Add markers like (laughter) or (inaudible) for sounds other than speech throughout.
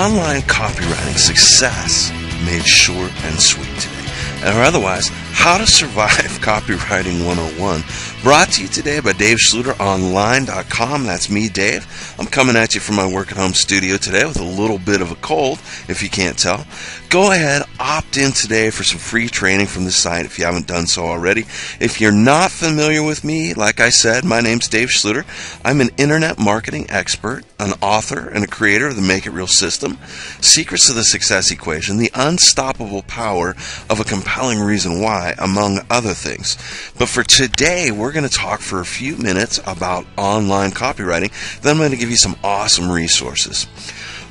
online copywriting success made short and sweet today. Or otherwise, how to survive (laughs) copywriting 101 brought to you today by Dave Schlueter Online.com. That's me, Dave. I'm coming at you from my work at home studio today with a little bit of a cold, if you can't tell. Go ahead, opt in today for some free training from the site if you haven't done so already. If you're not familiar with me, like I said, my name's Dave Schlueter. I'm an internet marketing expert, an author, and a creator of the Make It Real system, Secrets of the Success Equation, the unstoppable power of a compelling reason why, among other things. But for today, we're going to talk for a few minutes about online copywriting. Then I'm going to give you some awesome resources.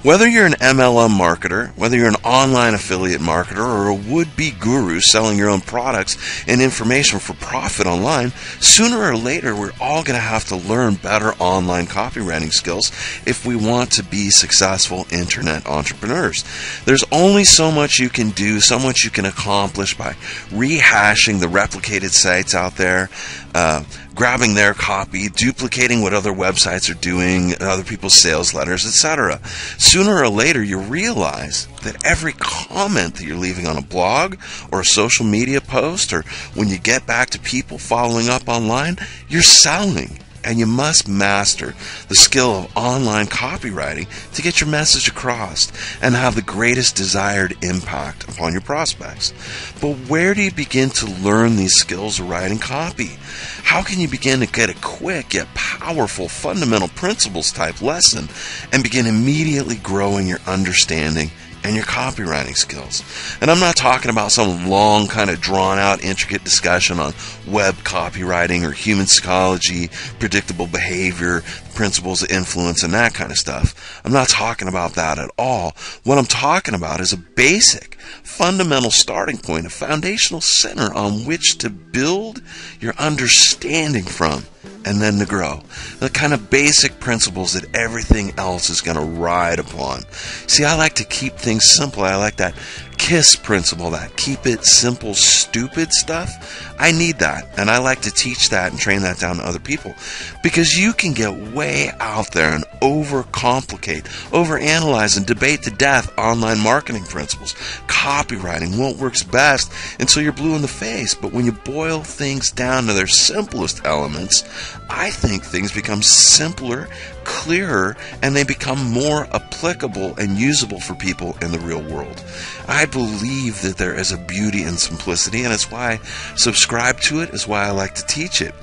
Whether you're an MLM marketer, whether you're an online affiliate marketer, or a would be guru selling your own products and information for profit online, sooner or later we're all going to have to learn better online copywriting skills if we want to be successful internet entrepreneurs. There's only so much you can do, so much you can accomplish by rehashing the replicated sites out there. Uh, grabbing their copy, duplicating what other websites are doing, other people's sales letters, etc. Sooner or later, you realize that every comment that you're leaving on a blog or a social media post, or when you get back to people following up online, you're selling and you must master the skill of online copywriting to get your message across and have the greatest desired impact upon your prospects. But where do you begin to learn these skills of writing copy? How can you begin to get a quick yet powerful fundamental principles type lesson and begin immediately growing your understanding and your copywriting skills. And I'm not talking about some long, kind of drawn out, intricate discussion on web copywriting or human psychology, predictable behavior, principles of influence, and that kind of stuff. I'm not talking about that at all. What I'm talking about is a basic, fundamental starting point, a foundational center on which to build your understanding from and then to grow. The kind of basic principles that everything else is going to ride upon. See, I like to keep things simple. I like that KISS principle, that keep it simple, stupid stuff. I need that. And I like to teach that and train that down to other people because you can get way out there and overcomplicate, overanalyze, and debate to death online marketing principles, copywriting, what works best until you're blue in the face. But when you boil things down to their simplest elements, I think things become simpler, clearer, and they become more applicable and usable for people in the real world. I believe that there is a beauty in simplicity, and it's why I subscribe to it, is why I like to teach it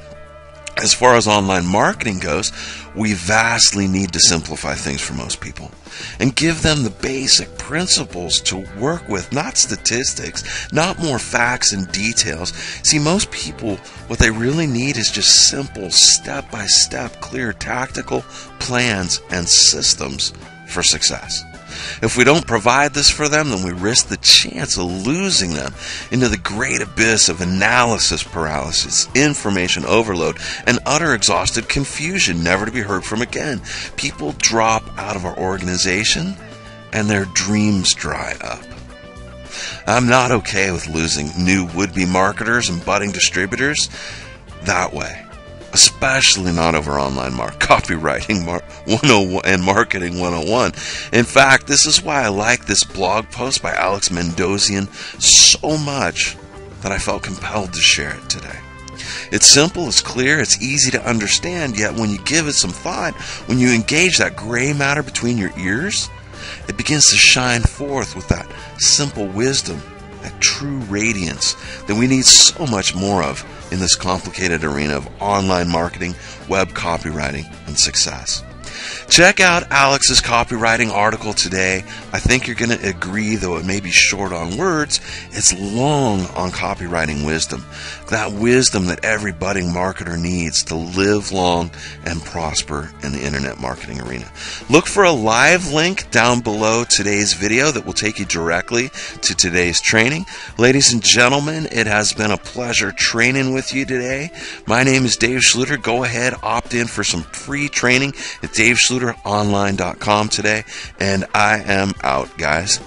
as far as online marketing goes, we vastly need to simplify things for most people and give them the basic principles to work with, not statistics, not more facts and details. See, most people, what they really need is just simple, step by step, clear tactical plans and systems for success. If we don't provide this for them, then we risk the chance of losing them into the great abyss of analysis paralysis, information overload, and utter exhausted confusion, never to be heard from again. People drop out of our organization and their dreams dry up. I'm not okay with losing new would be marketers and budding distributors that way especially not over online mark copywriting mar- 101 and marketing 101 in fact this is why i like this blog post by alex Mandossian so much that i felt compelled to share it today. It's simple, it's clear, it's easy to understand, yet when you give it some thought, when you engage that gray matter between your ears, it begins to shine forth with that simple wisdom, that true radiance that we need so much more of in this complicated arena of online marketing, web copywriting, and success. Check out Alex's copywriting article today. I think you're going to agree, though it may be short on words, it's long on copywriting wisdom. That wisdom that every budding marketer needs to live long and prosper in the internet marketing arena. Look for a live link down below today's video that will take you directly to today's training. Ladies and gentlemen, it has been a pleasure training with you today. My name is Dave Schlueter. Go ahead, opt in for some free training at Dave Schlueter online.com today. And I am out, guys.